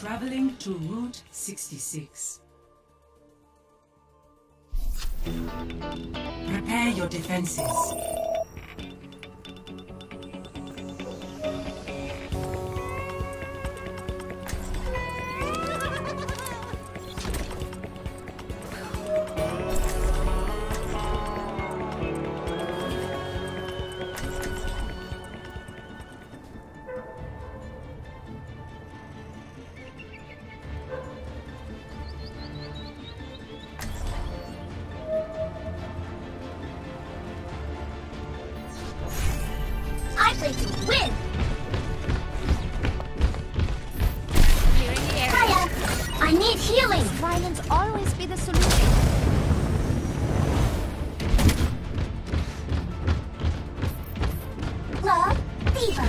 Traveling to Route 66. Prepare your defenses. violence always be the solution? Love, D.Va.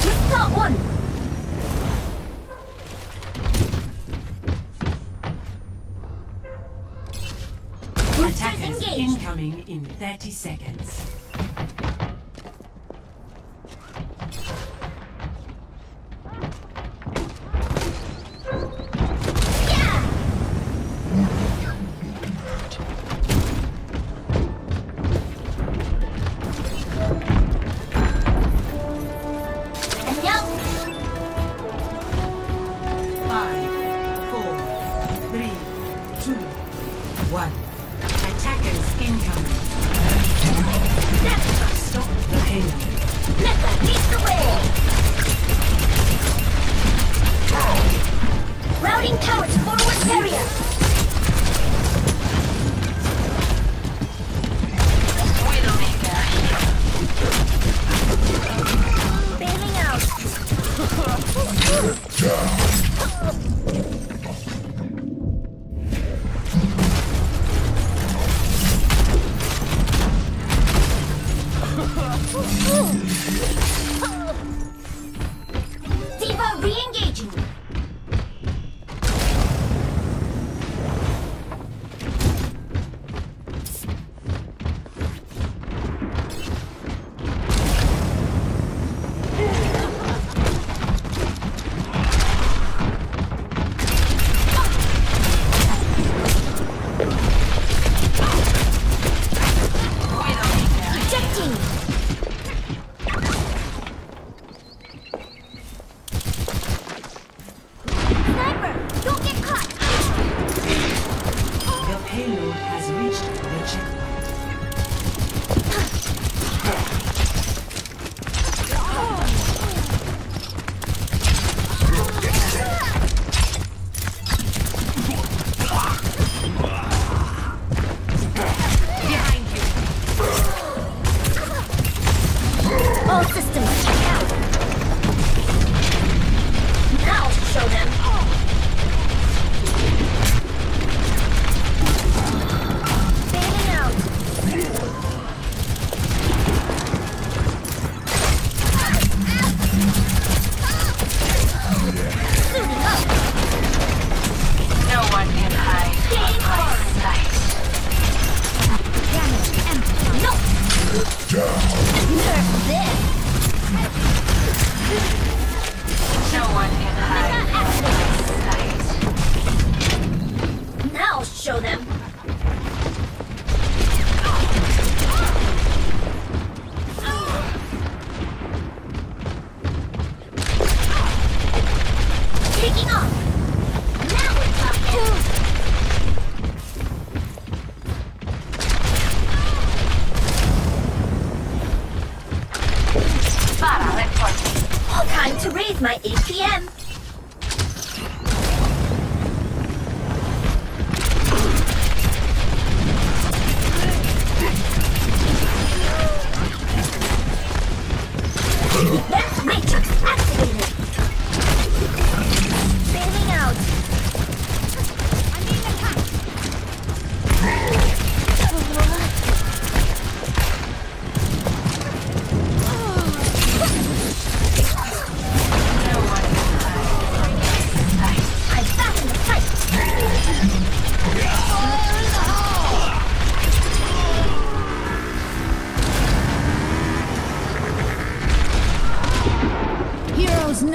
Just one. Attackers incoming in 30 seconds. two, one. Attackers incoming. Never stop the. Never. Routing towers forward area.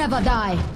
never die.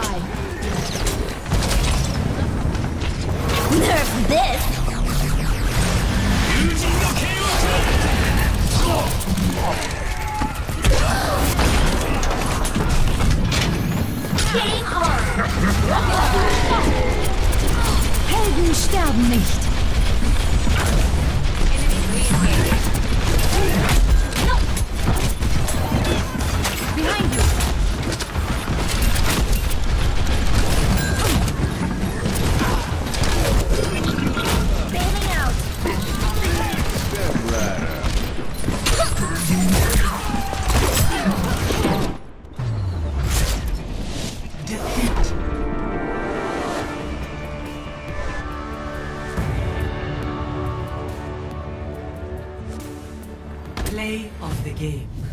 die. Nerf this! Helden sterben nicht! Play of the game.